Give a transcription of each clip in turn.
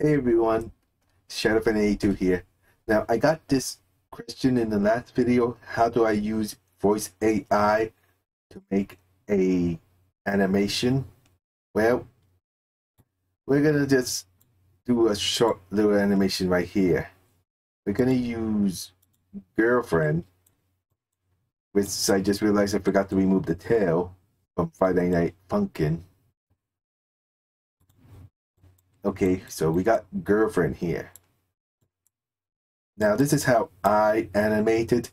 Hey everyone, Shadowfan82 here. Now I got this question in the last video, how do I use voice AI to make a animation? Well, we're gonna just do a short little animation right here. We're gonna use girlfriend, which I just realized I forgot to remove the tail from Friday Night Funkin'. Okay, so we got girlfriend here. Now this is how I animated.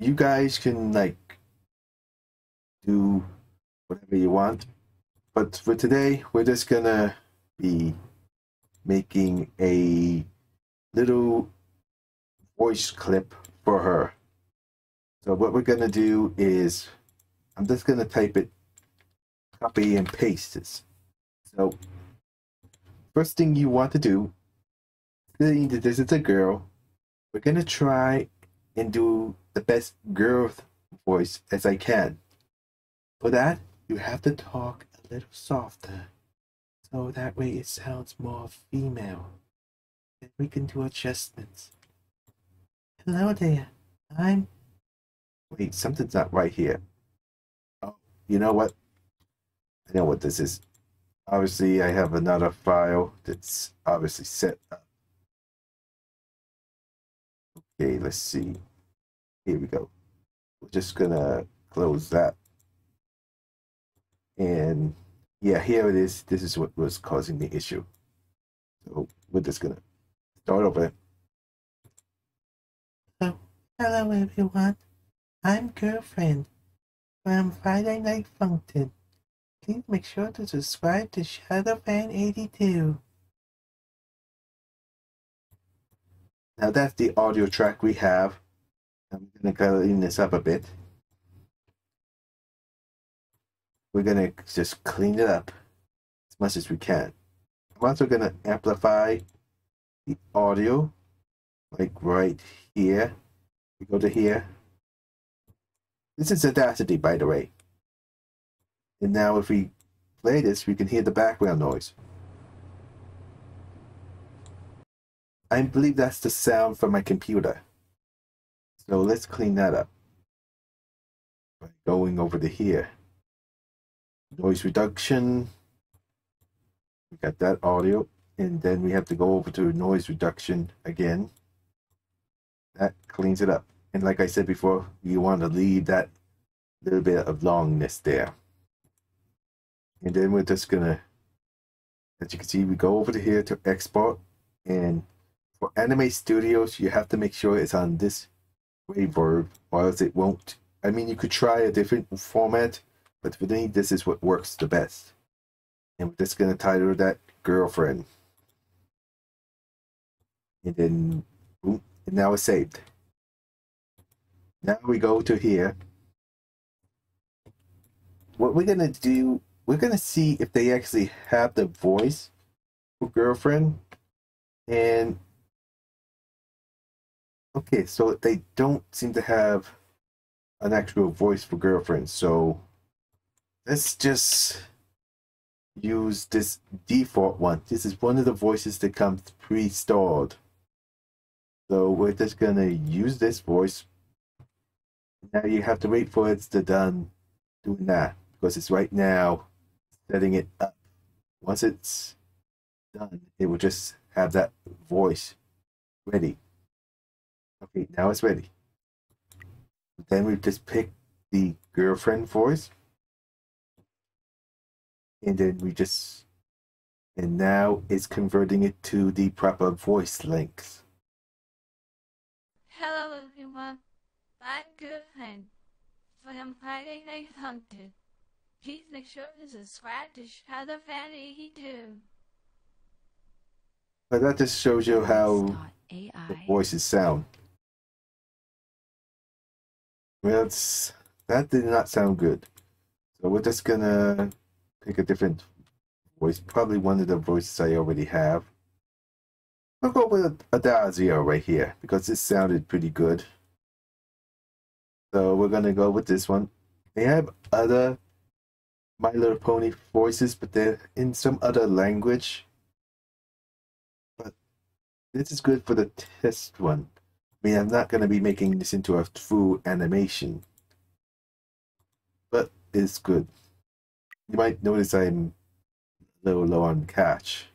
You guys can like do whatever you want. But for today, we're just gonna be making a little voice clip for her. So what we're gonna do is, I'm just gonna type it, copy and paste this. So first thing you want to do, seeing that this is a girl, we're gonna try and do the best girl voice as I can. For that, you have to talk a little softer, so that way it sounds more female. Then we can do adjustments. Hello there, I'm... Wait, something's not right here. Oh, you know what? I know what this is obviously I have another file that's obviously set up. Okay, let's see. Here we go. We're just gonna close that. And yeah, here it is. This is what was causing the issue. So we're just gonna start over. So, hello everyone. I'm Girlfriend from Friday Night Funkin'. Please make sure to subscribe to Shadowfan82. Now that's the audio track we have. I'm gonna clean this up a bit. We're gonna just clean it up as much as we can. I'm also gonna amplify the audio, like right here. We go to here. This is Audacity, by the way. And now if we play this, we can hear the background noise. I believe that's the sound from my computer. So let's clean that up by going over to here. Noise reduction. We got that audio. And then we have to go over to noise reduction again. That cleans it up. And like I said before, you want to leave that little bit of longness there. And then we're just gonna, as you can see, we go over to here to export. And for Anime Studios, you have to make sure it's on this Waveverb, or else it won't. I mean, you could try a different format, but for me, this is what works the best. And we're just gonna title that girlfriend. And then, boom, and now it's saved. Now we go to here. What we're gonna do we're gonna see if they actually have the voice for girlfriend. And okay so they don't seem to have an actual voice for girlfriend. So let's just use this default one. This is one of the voices that comes pre-installed so we're just gonna use this voice. Now you have to wait for it to done doing that because it's right now setting it up. Once it's done, it will just have that voice ready. Okay, now it's ready. Then we just pick the girlfriend voice. And then we just, and now it's converting it to the proper voice length. Hello everyone, I'm Girlfriend from Friday Night Hunted. Please make sure to subscribe to Shadowfan82. But that just shows you how the voices sound. Well, it's, that did not sound good. So we're just gonna pick a different voice, probably one of the voices I already have. I'll go with Adagio right here because this sounded pretty good. So we're gonna go with this one. They have other my Little Pony voices, but they're in some other language. But this is good for the test one. I mean, I'm not going to be making this into a full animation, but it's good. You might notice I'm a little low on cash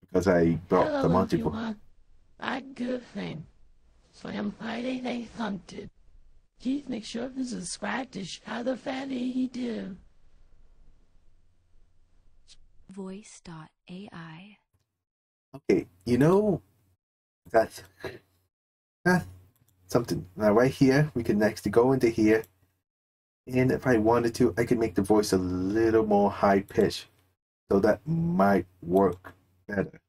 because I brought the Hello, Monty. Bo- everyone. I'm Girlfriend from Friday Night Haunted. Please make sure to subscribe to Shadow Fan 82. Voice.ai. Okay, you know that's that's something. Now right here, we can actually go into here, and if I wanted to, I could make the voice a little more high pitch. so that might work better.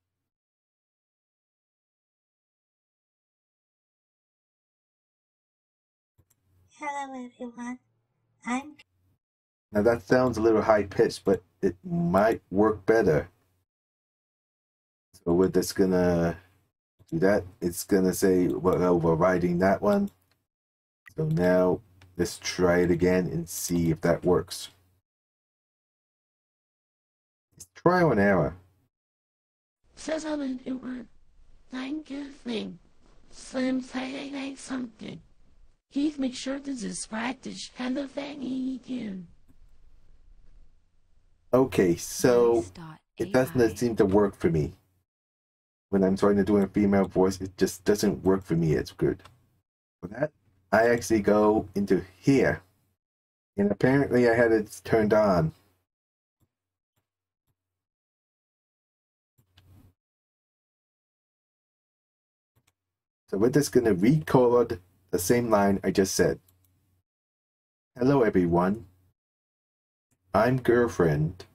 Hello everyone. I'm Now that sounds a little high pitched, but it might work better. So we're just gonna do that. It's gonna say we're overriding that one. So now let's try it again and see if that works. It's trial and error. Says I'm everyone. I'm Girlfriend from Friday Night Haunted. Please make sure to subscribe to Shadow Fan 82. Okay, so it doesn't seem to work for me. When I'm trying to do a female voice, it just doesn't work for me. It's good. For that, I actually go into here. And apparently I had it turned on. So we're just going to record the same line I just said. Hello, everyone. I'm girlfriend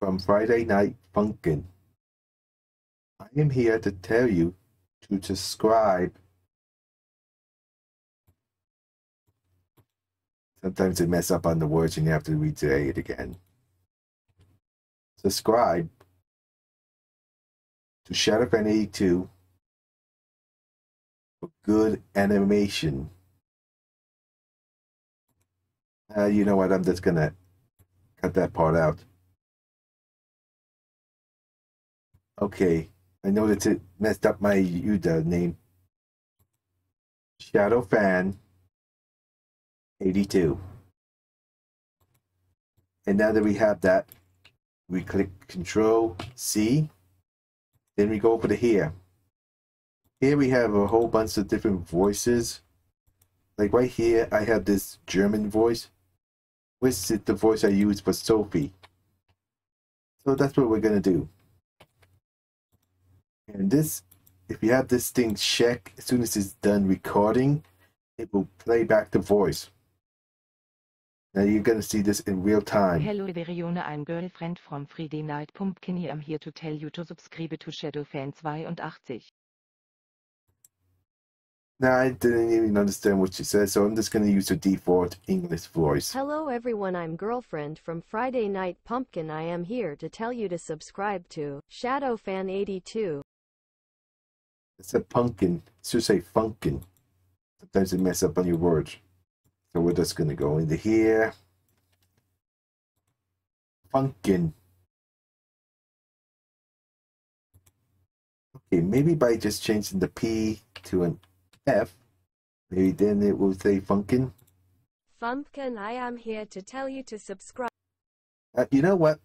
from Friday Night Funkin'. I am here to tell you to subscribe. Sometimes they mess up on the words and you have to re-say it again. Subscribe to Shadowfan 82 for good animation. Uh, you know what? I'm just gonna cut that part out. Okay, I noticed it messed up my Uda name. Shadow Fan 82. And now that we have that, we click Control C. Then we go over to here. Here we have a whole bunch of different voices. Like right here, I have this German voice, which is the voice I use for Sophie. So that's what we're gonna do. And this, if you have this thing check, as soon as it's done recording, it will play back the voice. Now you're gonna see this in real time. Hello Verione, I'm girlfriend from Friday Night Pumpkin. I'm here to tell you to subscribe to Shadowfan 82. Now I didn't even understand what she said, so I'm just gonna use the default English voice. Hello everyone, I'm Girlfriend from Friday Night Pumpkin. I am here to tell you to subscribe to Shadowfan82. It's a pumpkin. It should say funkin. Sometimes it mess up on your words. So we're just gonna go into here. Funkin. Okay, maybe by just changing the P to an F, maybe then it will say funkin. Fumpkin, I am here to tell you to subscribe. Uh, you know what?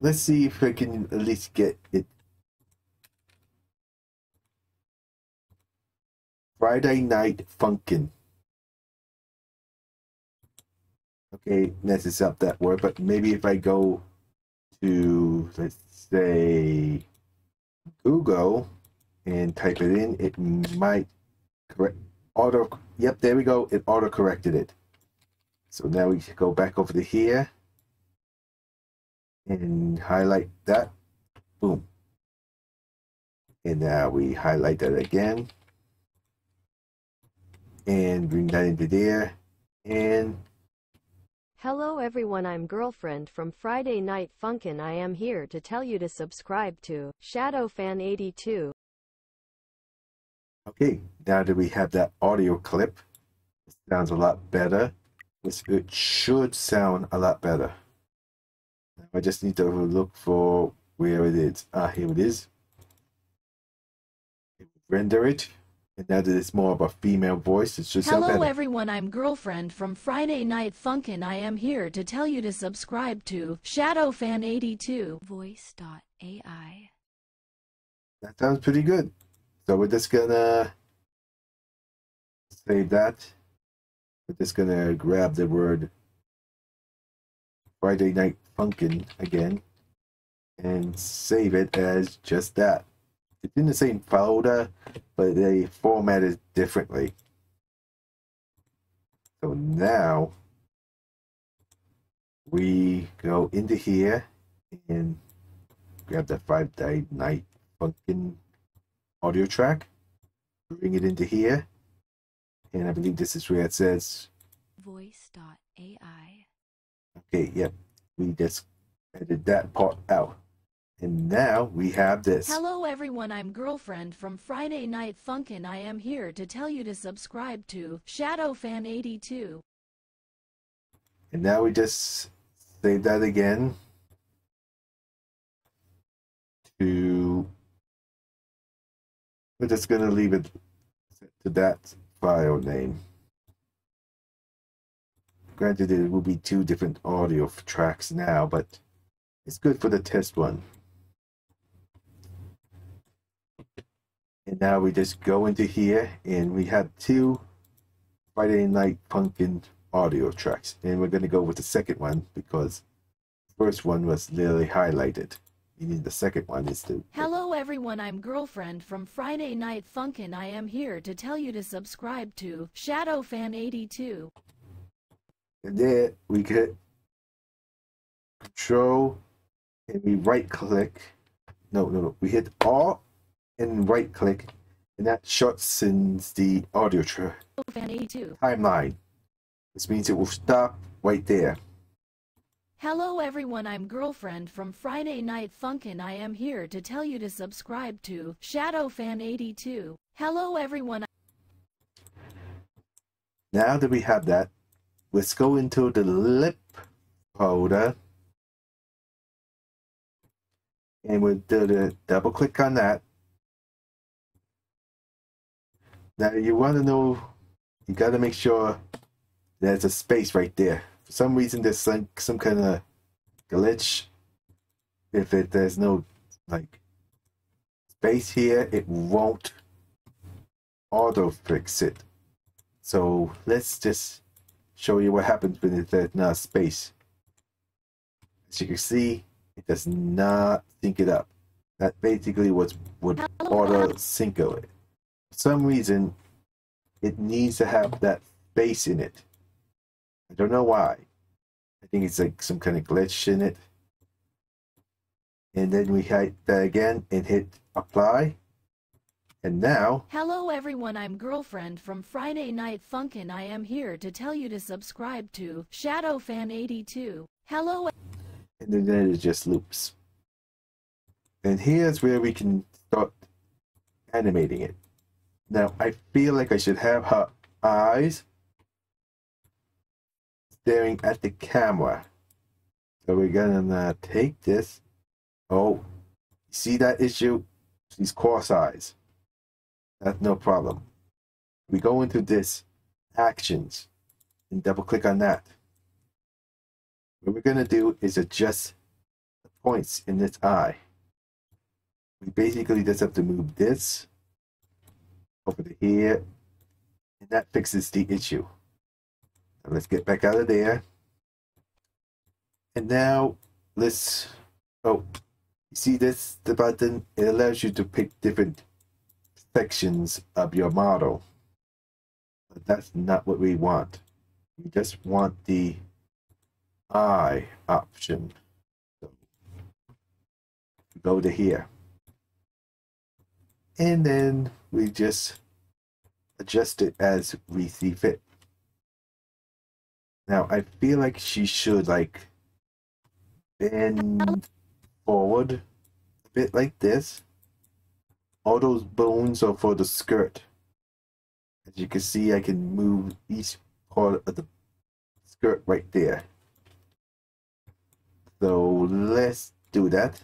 Let's see if I can at least get it. Friday night funkin'. Okay, messes up that word, but maybe if I go to let's say Google and type it in, it might correct auto. Yep, there we go. It auto corrected it. So now we go back over to here and highlight that. Boom. And now we highlight that again and bring that into there. And Hello everyone, I'm Girlfriend from Friday Night Funkin'. I am here to tell you to subscribe to Shadowfan82. Okay, now that we have that audio clip, it sounds a lot better. It should sound a lot better. I just need to look for where it is. Ah, here it is. Render it. And now that it's more of a female voice, it should sound Hello better. everyone, I'm Girlfriend from Friday Night Funkin'. I am here to tell you to subscribe to ShadowFan82. Voice.ai. That sounds pretty good. So we're just gonna save that. We're just gonna grab the word Friday Night Funkin' again and save it as just that. It's in the same folder, but they format it differently. So now we go into here and grab the Friday Night Funkin' audio track, bring it into here, and I believe this is where it says, Voice.ai. okay, yep, we just edited that part out. And now we have this. Hello everyone, I'm Girlfriend from Friday Night Funkin'. I am here to tell you to subscribe to ShadowFan82. And now we just save that again to, we're just going to leave it to that file name. Granted, it will be two different audio tracks now, but it's good for the test one. And now we just go into here and we have two Friday Night Pumpkin audio tracks. And we're going to go with the second one because the first one was literally highlighted. Meaning the second one is the Hello everyone, I'm Girlfriend from Friday Night Funkin'. I am here to tell you to subscribe to ShadowFan82. and there we get control and we right click. No, no, no. We hit Alt and right click, and that shortens the audio tra- ShadowFan82. timeline. This means it will stop right there. Hello everyone, I'm Girlfriend from Friday Night Funkin'. I am here to tell you to subscribe to ShadowFan82. Hello everyone, Now that we have that, let's go into the lip folder. And we'll do the double click on that. Now you want to know, you got to make sure there's a space right there. For some reason, there's some, some kind of glitch. If it there's no like space here, it won't auto fix it. So let's just show you what happens when there's not space. As you can see, it does not sync it up. That basically was would auto sync it. For some reason, it needs to have that space in it. I don't know why. I think it's like some kind of glitch in it. And then we hit that again and hit apply. And now Hello everyone, I'm Girlfriend from Friday Night Funkin'. I am here to tell you to subscribe to ShadowFan82. Hello and then it just loops. And here's where we can start animating it. Now, I feel like I should have her eyes staring at the camera. So we're gonna uh, take this. Oh, see that issue? These cross eyes. That's no problem. We go into this actions and double click on that. What we're to do is adjust the points in this eye. We basically just have to move this over to here, and that fixes the issue. Let's get back out of there. And now let's, oh, see this, the button? It allows you to pick different sections of your model. But that's not what we want. We just want the eye option. So go to here. And then we just adjust it as we see fit. Now I feel like she should like bend forward a bit like this. All those bones are for the skirt. As you can see, I can move each part of the skirt right there. So let's do that.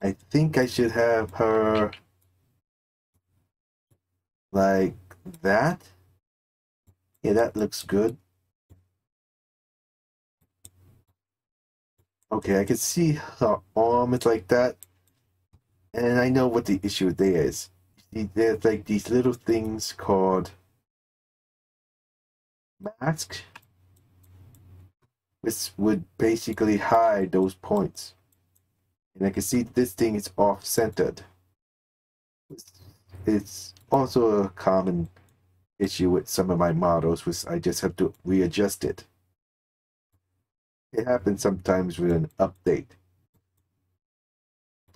I think I should have her like that. Yeah, that looks good. Okay, I can see her arm is like that. And I know what the issue there is. There's like these little things called masks, which would basically hide those points. And I can see this thing is off-centered. It's also a common issue with some of my models, which I just have to readjust it. It happens sometimes with an update.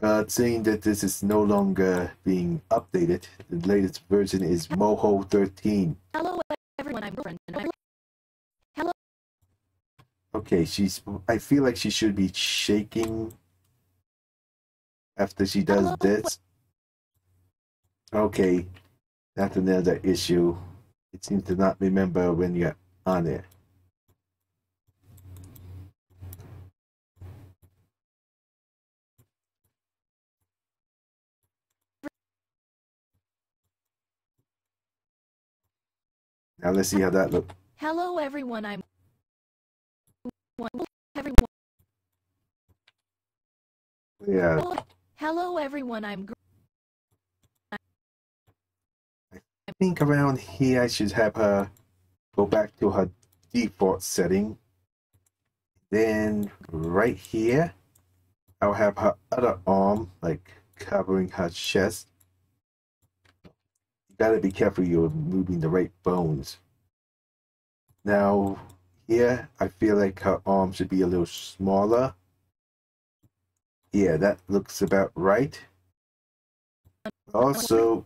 Uh, but seeing that this is no longer being updated, the latest version is Moho 13. Hello, everyone. I'm girlfriend. Hello. Okay, she's. I feel like she should be shaking after she does Hello. this. Okay, that's another issue. It seems to not remember when you're on it. Now let's see how that looks. Hello, everyone. I'm. Everyone. Yeah, Hello, everyone. I'm. gr- I think around here I should have her go back to her default setting. Then right here, I'll have her other arm like covering her chest. You gotta be careful you're moving the right bones. Now here, I feel like her arm should be a little smaller. Yeah, that looks about right. Also.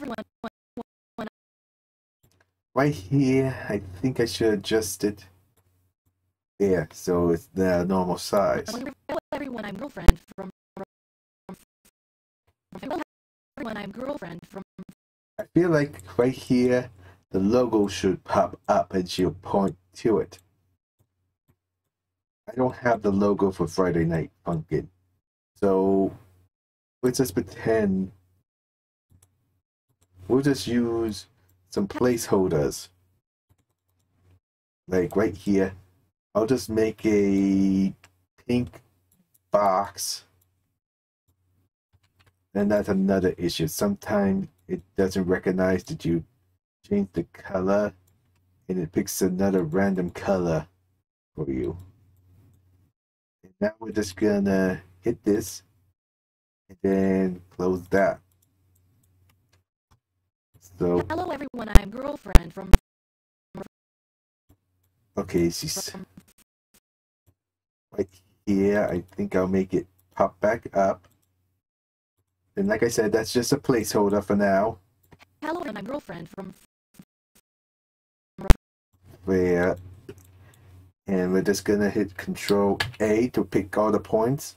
Right here, I think I should adjust it there so it's the normal size. Hello, everyone. I'm girlfriend from. everyone. I'm girlfriend from. I feel like right here, the logo should pop up and she'll point to it. I don't have the logo for Friday Night Funkin'. So let's just pretend we'll just use some placeholders. Like right here, I'll just make a pink box. And that's another issue. Sometimes it doesn't recognize that you change the color and it picks another random color for you. And now we're just gonna hit this and then close that. So Hello, everyone. I'm girlfriend from. okay, she's right here. I think I'll make it pop back up. And like I said, that's just a placeholder for now. Hello, I'm girlfriend from. Where and we're just gonna hit Control A to pick all the points.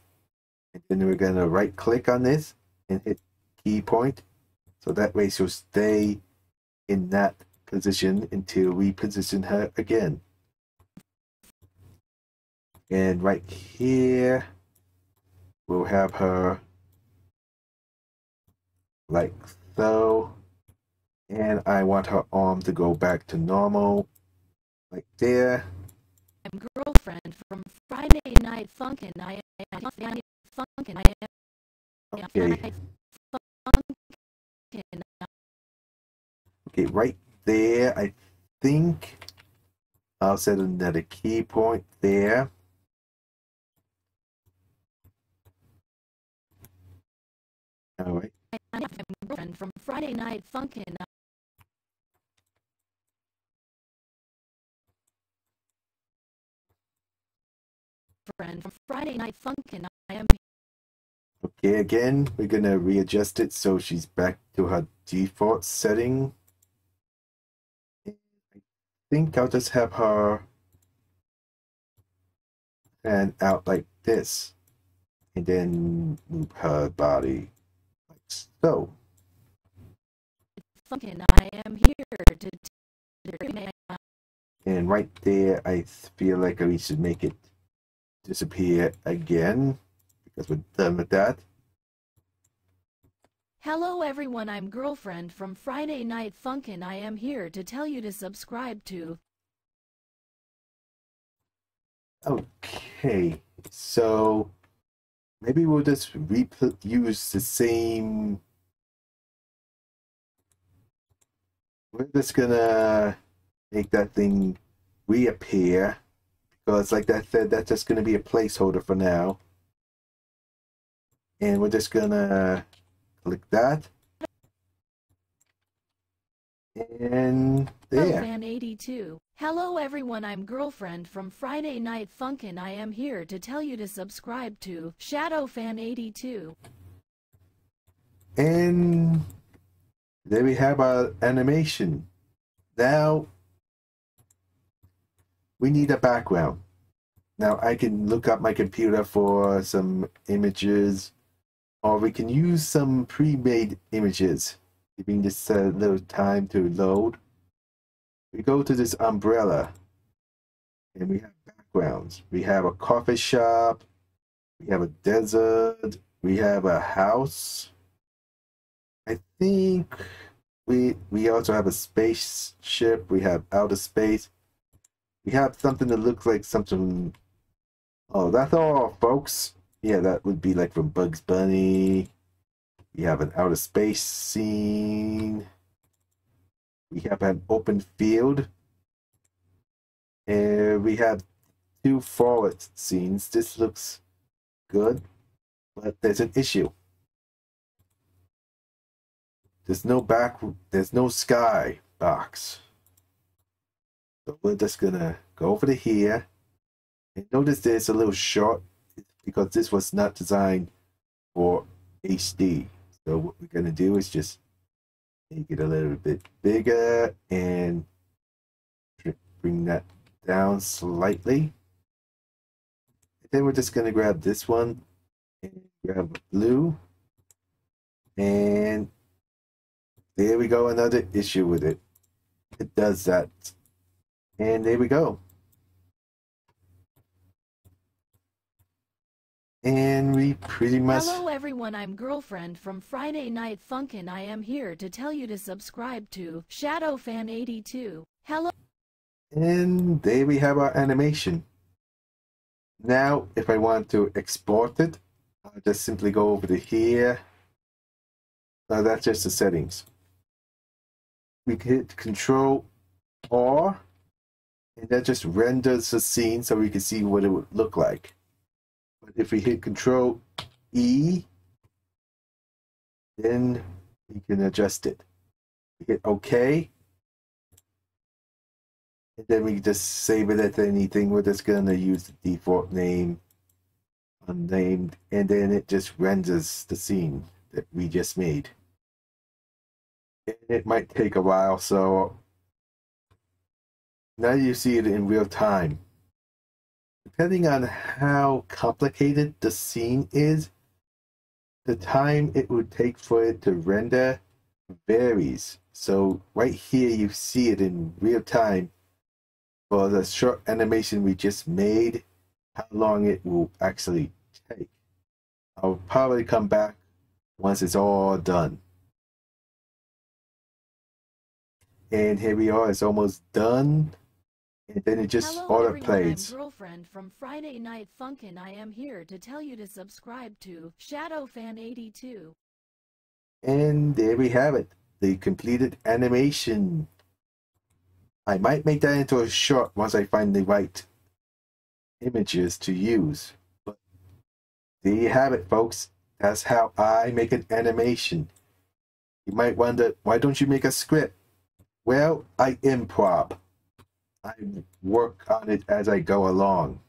And then we're gonna right click on this and hit key point. So that way she'll stay in that position until we position her again. And right here, we'll have her like so. And I want her arm to go back to normal, like there. I'm girlfriend from Friday Night Funkin'. I am Friday Night Funkin'. I am Okay. Okay, right there, I think I'll set another key point there. All right, girlfriend from Friday Night Funkin'. Friend from Friday Night Funkin'. I okay, again, we're gonna readjust it so she's back to her default setting. I think I'll just have her and out like this, and then move her body like so. Funkin'. I am here to. to And right there, I feel like we should make it disappear again because we're done with that. Hello everyone, I'm Girlfriend from Friday Night Funkin'. I am here to tell you to subscribe to Okay, so maybe we'll just repl- use the same. We're just gonna make that thing reappear because, like I said, that's just gonna be a placeholder for now. And we're just gonna click that. And there. Fan 82. Hello everyone, I'm Girlfriend from Friday Night Funkin'. I am here to tell you to subscribe to Shadow Fan 82. And there we have our animation. Now we need a background. Now I can look up my computer for some images or we can use some pre-made images, giving this a little time to load. We go to this umbrella and we have backgrounds. We have a coffee shop, we have a desert, we have a house. I think we we also have a spaceship, we have outer space. We have something that looks like something Oh, that's all folks. Yeah, that would be like from Bugs Bunny. We have an outer space scene. We have an open field. And we have two forward scenes. This looks good, but there's an issue. There's no back, there's no sky box. So we're just gonna go over to here. And notice there's a little short because this was not designed for HD. So what we're gonna do is just make it a little bit bigger and bring that down slightly. Then we're just gonna grab this one and grab blue. And there we go, another issue with it. It does that. And there we go. And we pretty much Hello everyone, I'm Girlfriend from Friday Night Funkin'. I am here to tell you to subscribe to Shadow Fan 82. Hello And there we have our animation. Now, if I want to export it, I'll just simply go over to here. Now that's just the settings. We can hit Control R, and that just renders the scene so we can see what it would look like. But if we hit Control E, then we can adjust it. Hit OK, and then we just save it as anything. We're just gonna use the default name, unnamed, and then it just renders the scene that we just made. And it might take a while, so now you see it in real time. Depending on how complicated the scene is, the time it would take for it to render varies. So right here you see it in real time for the short animation we just made, how long it will actually take. I'll probably come back once it's all done. And here we are, it's almost done. And then it just Hello auto everyone, Girlfriend from Friday Night Funkin'. I am here to tell you to subscribe to Shadow Fan 82. And there we have it, the completed animation. I might make that into a short once I find the right images to use. But there you have it, folks. That's how I make an animation. You might wonder, why don't you make a script? Well, I improv. I work on it as I go along.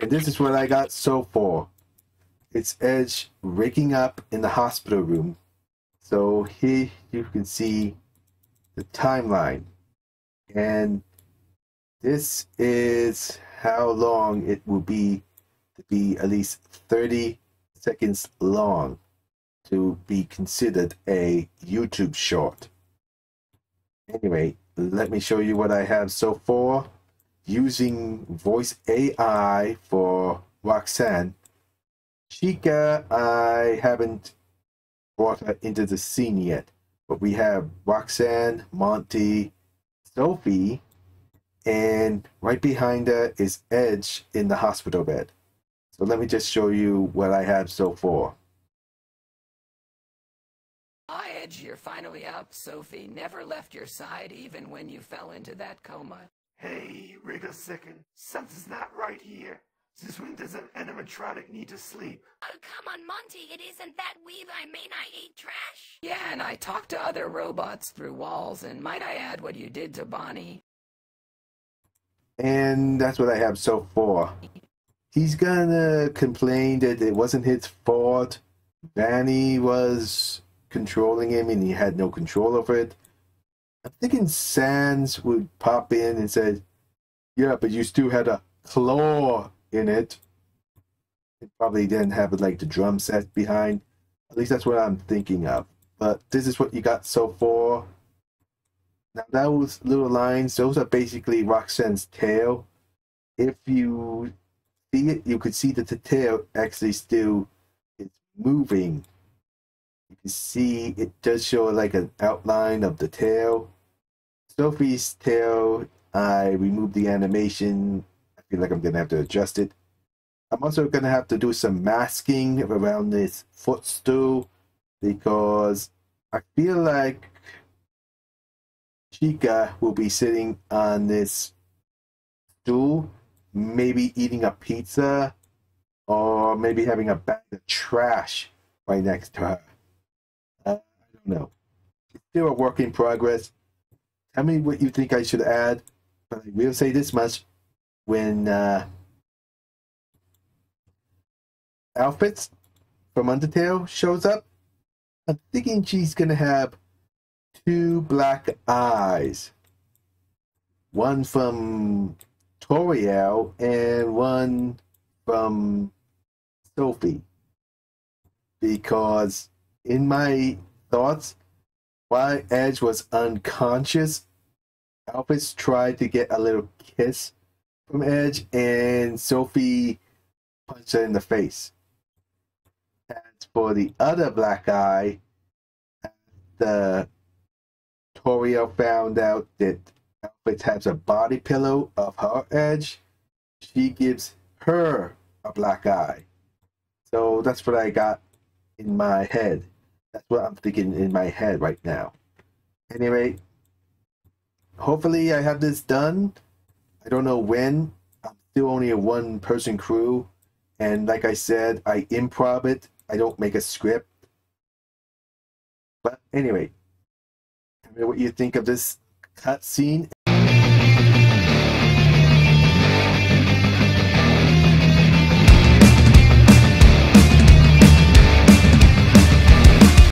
And this is what I got so far. It's Edge waking up in the hospital room. So here you can see the timeline. And this is how long it will be to be at least 30 seconds long to be considered a YouTube short. Anyway, let me show you what I have so far using voice AI for Roxanne. Chica, I haven't brought her into the scene yet, but we have Roxanne, Monty, Sophie, and right behind her is Edge in the hospital bed. So let me just show you what I have so far. Edge, you're finally up. Sophie never left your side even when you fell into that coma. Hey, wait a second. Something's not right here. Since when does an animatronic need to sleep? Oh, come on, Monty. It isn't that weave I mean I eat trash. Yeah, and I talked to other robots through walls, and might I add what you did to Bonnie? And that's what I have so far. He's gonna complain that it wasn't his fault. Vanny was controlling him and he had no control over it. I'm thinking Sans would pop in and say, Yeah, but you still had a claw in it. It probably didn't have like the drum set behind. At least that's what I'm thinking of. But this is what you got so far. Now those little lines, those are basically Roxanne's tail. If you see it, you could see that the tail actually still is moving. You can see it does show like an outline of the tail. Sophie's tail, I removed the animation. I feel like I'm gonna have to adjust it. I'm also gonna have to do some masking around this footstool because I feel like Chica will be sitting on this stool, maybe eating a pizza or maybe having a bag of trash right next to her. It's still a work in progress. Tell me what you think I should add, but I will say this much. When uh, Alphys from Undertale shows up, I'm thinking she's gonna have two black eyes. One from Toriel and one from Sophie. Because in my thoughts, while Edge was unconscious, Alphys tried to get a little kiss from Edge and Sophie punched her in the face. As for the other black eye, the Toriel found out that Alphys has a body pillow of her edge. She gives her a black eye. So that's what I got in my head. That's what I'm thinking in my head right now. Anyway, hopefully I have this done. I don't know when. I'm still only a one person crew. And like I said, I improv it. I don't make a script. But anyway, tell me what you think of this cutscene